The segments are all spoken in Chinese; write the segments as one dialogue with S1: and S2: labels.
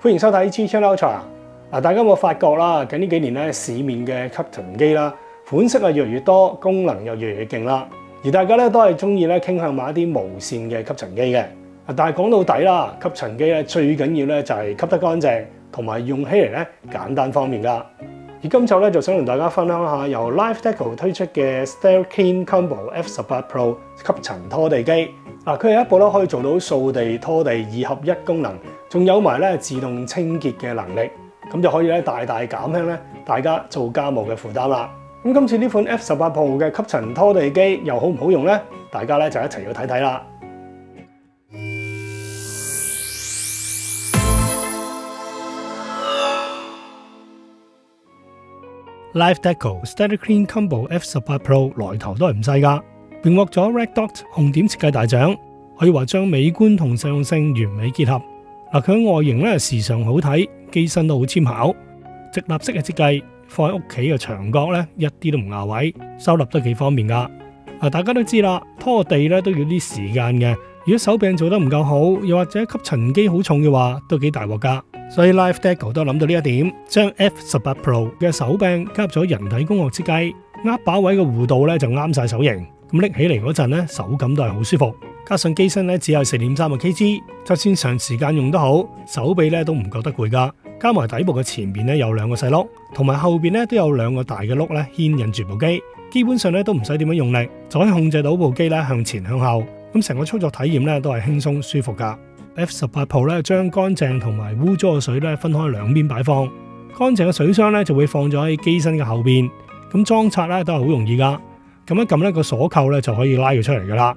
S1: 歡迎收睇《G Channel》。嗱，大家有冇發覺啦？近呢幾年咧，市面嘅吸塵機啦，款式啊越嚟越多，功能又越嚟越勁啦。而大家咧都係中意咧傾向買一啲無線嘅吸塵機嘅。啊，但係講到底啦，吸塵機咧最緊要咧就係吸得乾淨，同埋用起嚟咧簡單方便㗎。而今集咧就想同大家分享下由 Life Deco 推出嘅 Stereo Clean Combo F18 Pro 吸塵拖地機。嗱，佢係一部咧可以做到掃地、拖地二合一功能，仲有埋咧自動清潔嘅能力，咁就可以咧大大減輕咧大家做家務嘅負擔啦。咁今次呢款 F18 Pro 嘅吸塵拖地機又好唔好用呢？大家咧就一齊要睇睇啦。Life Deco Steady Clean Combo F18 Pro 來頭都係唔細㗎，榮獲咗 Red Dot 紅點設計大獎，可以話將美觀同實用性完美結合。嗱，佢外形咧時尚好睇，機身都好纖巧，直立式嘅設計，放喺屋企嘅牆角咧一啲都唔牙位，收納都幾方便㗎。嗱，大家都知啦，拖地咧都要啲時間嘅，如果手柄做得唔夠好，又或者吸塵機好重嘅話，都幾大鑊㗎。所以 Life Deco 都諗到呢一點，將 F18 Pro 嘅手柄加入咗人體工學設計，握把位嘅弧度咧就啱晒手型，咁拎起嚟嗰陣咧手感都係好舒服。加上機身咧只有四點三個 kg，就算長時間用得好，手臂咧都唔覺得攰噶。加埋底部嘅前邊咧有兩個細碌，同埋後邊咧都有兩個大嘅碌咧牽引住部機，基本上咧都唔使點樣用力，就可以控制到部機咧向前向後。咁成個操作體驗咧都係輕鬆舒服噶。F18 Pro 咧將乾淨同埋污糟嘅水咧分開兩邊擺放，乾淨嘅水箱咧就會放咗喺機身嘅後邊，咁裝拆咧都係好容易噶。咁一撳咧個鎖扣咧就可以拉佢出嚟噶啦。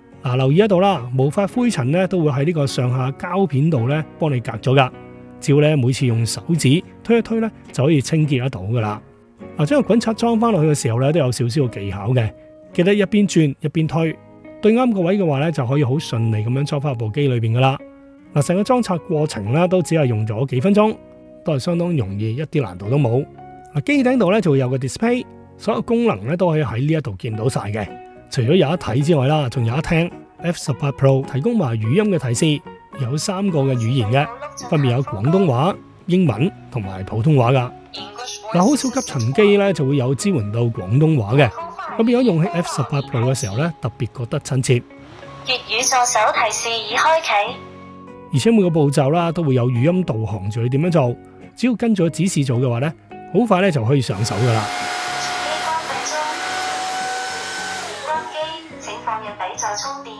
S1: 嗱，留意一度啦，毛髮灰塵咧都會喺呢個上下膠片度咧幫你隔咗噶。只要咧每次用手指推一推咧，就可以清潔得到噶啦。嗱，將個滾刷裝翻落去嘅時候咧，都有少少嘅技巧嘅，記得一邊轉一邊推。對啱個位嘅話咧，就可以好順利咁樣裝翻入部機裏邊噶啦。嗱，成個裝拆過程咧都只係用咗幾分鐘，都係相當容易，一啲難度都冇。嗱，機頂度咧就會有個 display，所有功能咧都可以喺呢一度見到晒嘅。除咗有一睇之外啦，仲有一聽。F 十八 Pro 提供埋語音嘅提示，有三個嘅語言嘅，分別有廣東話、英文同埋普通話噶。嗱，好少吸塵機咧就會有支援到廣東話嘅。咁變咗用起 F 十八 Pro 嘅時候咧，特別覺得親切。
S2: 粵語助手提示已開啟，
S1: 而且每個步驟啦都會有語音導航住你點樣做，只要跟住指示做嘅話咧，好快咧就可以上手噶啦。
S2: 機關閉中，關底座充電。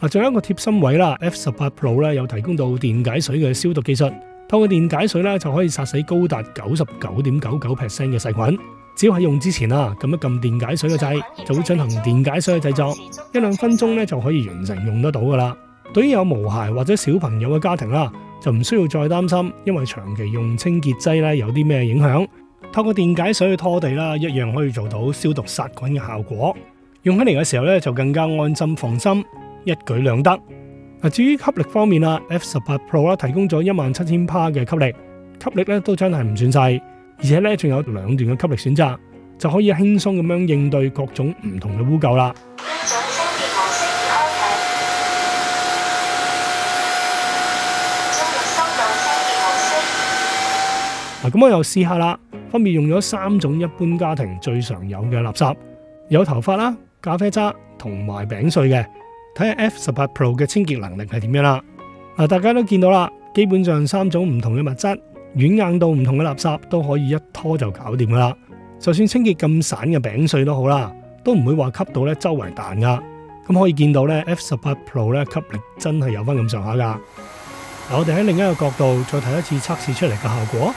S1: 嗱，仲有一個貼心位啦，F 十八 Pro 咧有提供到電解水嘅消毒技術，透過電解水咧就可以殺死高達九十九點九九 percent 嘅細菌。只要喺用之前啊，撳一撳電解水嘅掣，就會進行電解水嘅製作，一兩分鐘咧就可以完成用得到噶啦。對於有毛孩或者小朋友嘅家庭啦，就唔需要再擔心，因為長期用清潔劑咧有啲咩影響。透過電解水去拖地啦，一樣可以做到消毒殺菌嘅效果。用起嚟嘅時候咧就更加安心放心，一舉兩得。嗱，至於吸力方面啦，F18 Pro 啦提供咗一萬七千帕嘅吸力，吸力咧都真係唔算細。而且咧，仲有兩段嘅吸力選擇，就可以輕鬆咁樣應對各種唔同嘅污垢啦。嗱，咁我又試下啦，分別用咗三種一般家庭最常有嘅垃圾，有頭髮啦、咖啡渣同埋餅碎嘅，睇下 F18 Pro 嘅清潔能力係點樣啦。嗱，大家都見到啦，基本上三種唔同嘅物質。軟硬度唔同嘅垃圾都可以一拖就搞掂噶啦，就算清潔咁散嘅餅碎都好啦，都唔會話吸到咧周圍彈噶。咁可以見到咧，F18 Pro 咧吸力真係有翻咁上下噶。嗱，我哋喺另一個角度再睇一次測試出嚟嘅效果。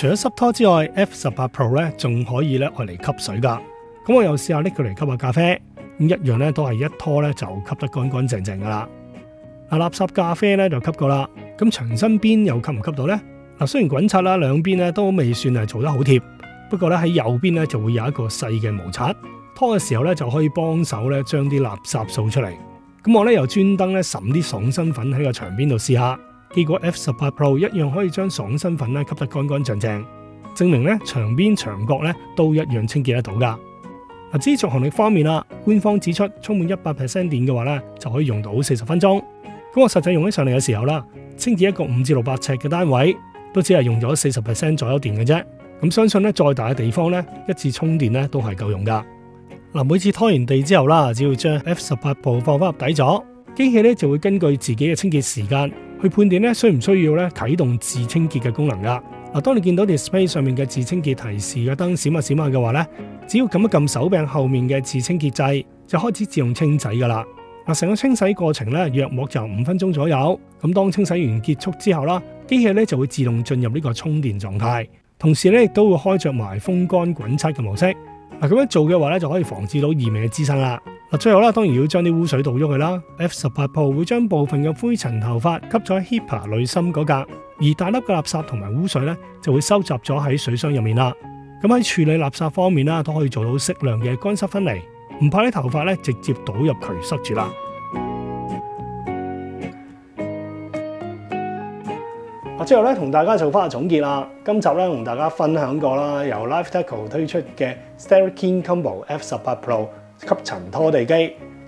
S1: 除咗濕拖之外，F 十八 Pro 咧仲可以咧爱嚟吸水噶。咁我又試下拎佢嚟吸下咖啡，咁一樣咧都係一拖咧就吸得乾乾淨淨噶啦。嗱，垃圾咖啡咧就吸過啦，咁牆身邊又吸唔吸到呢？嗱，雖然滾刷啦，兩邊咧都未算係做得好貼，不過咧喺右邊咧就會有一個細嘅毛刷，拖嘅時候咧就可以幫手咧將啲垃圾掃出嚟。咁我咧又專登咧滲啲爽身粉喺個牆邊度試下，結果 F 十八 Pro 一樣可以將爽身粉咧吸得乾乾淨淨，證明咧牆邊牆角咧都一樣清潔得到噶。嗱，至於續航力方面啦，官方指出充滿一百 percent 電嘅話咧就可以用到四十分鐘。咁我實際用起上嚟嘅時候啦，清潔一個五至六百尺嘅單位，都只係用咗四十 percent 左右電嘅啫。咁相信咧，再大嘅地方咧，一次充電咧都係夠用噶。嗱，每次拖完地之後啦，只要將 F 十八 Pro 放翻入底座，機器咧就會根據自己嘅清潔時間去判斷咧需唔需要咧啟動自清潔嘅功能噶。嗱，當你見到 display 上面嘅自清潔提示嘅燈閃下閃下嘅話咧，只要撳一撳手柄後面嘅自清潔掣，就開始自動清洗噶啦。嗱，成個清洗過程咧，約莫就五分鐘左右。咁當清洗完結束之後啦，機器咧就會自動進入呢個充電狀態，同時咧亦都會開着埋風乾滾刷嘅模式。嗱，咁样做嘅话咧，就可以防止到異味嘅滋生啦。嗱，最后啦，当然要将啲污水倒咗佢啦。F 十八步会将部分嘅灰尘头发吸咗喺 HEPA 滤芯嗰格，而大粒嘅垃圾同埋污水咧就会收集咗喺水箱入面啦。咁喺处理垃圾方面啦，都可以做到适量嘅干湿分离。唔怕啲头发咧直接倒入渠塞住啦。啊，最後咧同大家做翻個總結啦。今集咧同大家分享過啦，由 LiveTeco 推出嘅 Stereo Clean Combo F 十八 Pro 吸塵拖地機。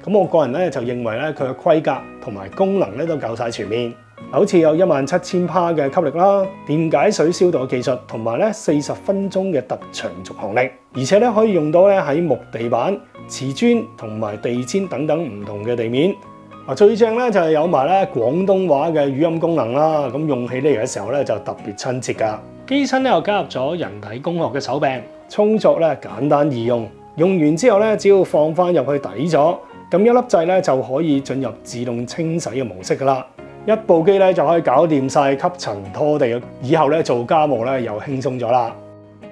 S1: 咁我個人咧就認為咧佢嘅規格同埋功能咧都夠晒全面。好似有一萬七千帕嘅吸力啦，電解水消毒嘅技術，同埋咧四十分鐘嘅特長續航力，而且咧可以用到咧喺木地板、瓷磚同埋地氈等等唔同嘅地面。啊，最正咧就係有埋咧廣東話嘅語音功能啦，咁用起嚟嘅時候咧就特別親切噶。機身咧又加入咗人體工學嘅手柄，操作咧簡單易用。用完之後咧，只要放翻入去底咗，咁一粒掣咧就可以進入自動清洗嘅模式噶啦。一部機咧就可以搞掂晒吸塵拖地，以後咧做家務咧又輕鬆咗啦。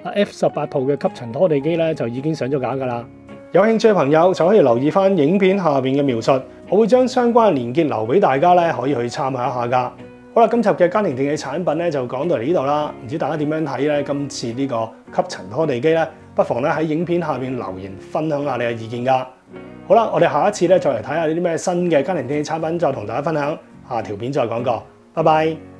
S1: F 十八 Pro 嘅吸塵拖地機咧就已經上咗架噶啦。有興趣嘅朋友就可以留意翻影片下邊嘅描述，我會將相關嘅連結留俾大家咧，可以去參考一下噶。好啦，今集嘅家庭電器產品咧就講到嚟呢度啦。唔知大家點樣睇咧？今次呢個吸塵拖地機咧，不妨咧喺影片下面留言分享下你嘅意見噶。好啦，我哋下一次咧再嚟睇下呢啲咩新嘅家庭電器產品，再同大家分享。下條片再講過，拜拜。